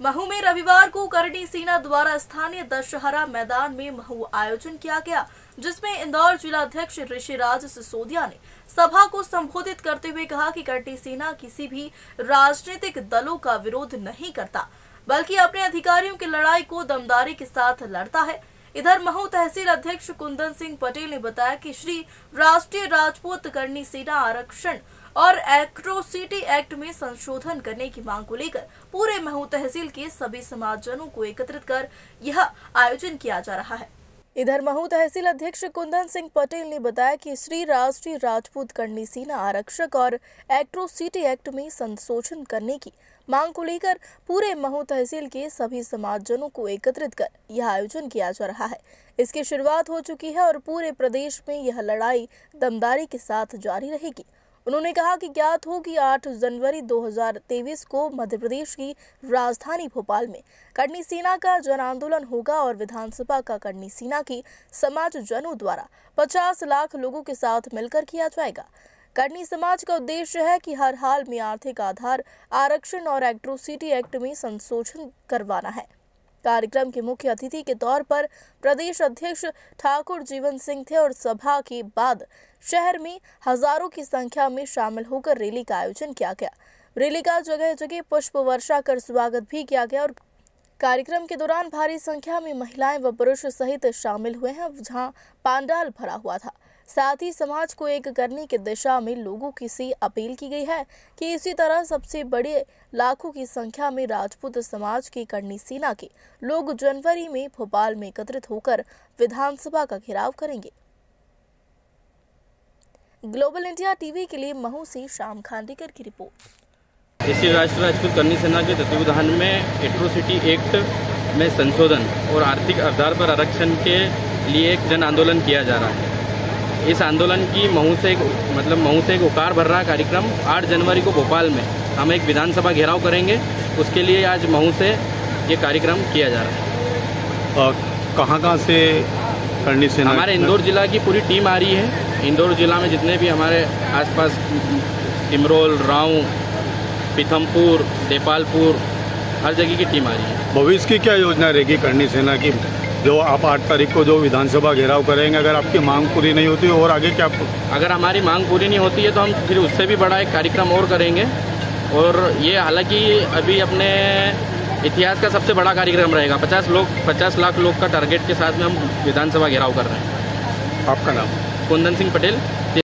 महू में रविवार को करणी सेना द्वारा स्थानीय दशहरा मैदान में महू आयोजन किया गया, जिसमें इंदौर जिला जिलाध्यक्ष ऋषिराज सिसोदिया ने सभा को संबोधित करते हुए कहा कि करणी सेना किसी भी राजनीतिक दलों का विरोध नहीं करता, बल्कि अपने अधिकारियों की लड़ाई को दमदारी के साथ लड़ता है। इधर महू तहसील अध्यक्ष कुंदन सिंह पटेल ने बताया कि श्री राष्ट्रीय राजपूत करनी सेना आरक्षण और एट्रोसिटी एक्ट में संशोधन करने की मांग को लेकर पूरे महू तहसील के सभी समाजजनों को एकत्रित कर यह आयोजन किया जा रहा है। इधर महू तहसील अध्यक्ष कुंदन सिंह पटेल ने बताया कि श्री राष्ट्रीय राजपूत करनी सेना आरक्षक और एक्ट्रोसिटी एक्ट में संशोधन करने की मांग को लेकर पूरे महू तहसील के सभी समाजजनों को एकत्रित कर यह आयोजन किया जा रहा है। इसकी शुरुआत हो चुकी है और पूरे प्रदेश में यह लड़ाई दमदारी के साथ जारी रहेगी। उन्होंने कहा कि ज्ञात हो कि 8 जनवरी 2023 को मध्य प्रदेश की राजधानी भोपाल में करनी सेना का जन आंदोलन होगा और विधानसभा का करनी सेना की समाज जनों द्वारा 50 लाख लोगों के साथ मिलकर किया जाएगा। करनी समाज का उद्देश्य है कि हर हाल में आर्थिक आधार, आरक्षण और एट्रोसिटी एक्ट में संशोधन करवाना है। कार्यक्रम के मुख्य अतिथि के तौर पर प्रदेश अध्यक्ष ठाकुर जीवन सिंह थे और सभा के बाद शहर में हज़ारों की संख्या में शामिल होकर रैली का आयोजन किया गया। रैली का जगह जगह पुष्प वर्षा कर स्वागत भी किया गया और कार्यक्रम के दौरान भारी संख्या में महिलाएँ व पुरुष सहित शामिल हुए हैं, जहाँ पांडाल भरा हुआ था। साथ ही समाज को एक करने की दिशा में लोगों की सी अपील की गई है कि इसी तरह सबसे बड़े लाखों की संख्या में राजपूत समाज की करनी सेना के लोग जनवरी में भोपाल में एकत्रित होकर विधानसभा का घेराव करेंगे। ग्लोबल इंडिया टीवी के लिए महू से शाम खांडेकर की रिपोर्ट। इसी राष्ट्रीय राजपूत करनी सेना के तत्वावधान में एट्रोसिटी एक्ट में संशोधन और आर्थिक आधार पर आरक्षण के लिए एक जन आंदोलन किया जा रहा है। इस आंदोलन की महू से एक मतलब महू से एक उकार भर रहा कार्यक्रम 8 जनवरी को भोपाल में। हम एक विधानसभा घेराव करेंगे। उसके लिए आज महू से ये कार्यक्रम किया जा रहा है। कहाँ कहाँ से करनी सेना हमारे इंदौर जिला की पूरी टीम आ रही है। इंदौर जिला में जितने भी हमारे आसपास टिमरोल राव पीथमपुर देपालपुर हर जगह की टीम आ रही है। भविष्य की क्या योजना रहेगी करनी सेना की? जो आप आठ तारीख को जो विधानसभा घेराव करेंगे अगर आपकी मांग पूरी नहीं होती और आगे क्या अगर हमारी मांग पूरी नहीं होती है तो हम फिर उससे भी बड़ा एक कार्यक्रम और करेंगे। और ये हालाँकि अभी अपने इतिहास का सबसे बड़ा कार्यक्रम रहेगा। पचास लोग पचास लाख लोग का टारगेट के साथ में हम विधानसभा घेराव कर रहे हैं। आपका नाम? कुंदन सिंह पटेल।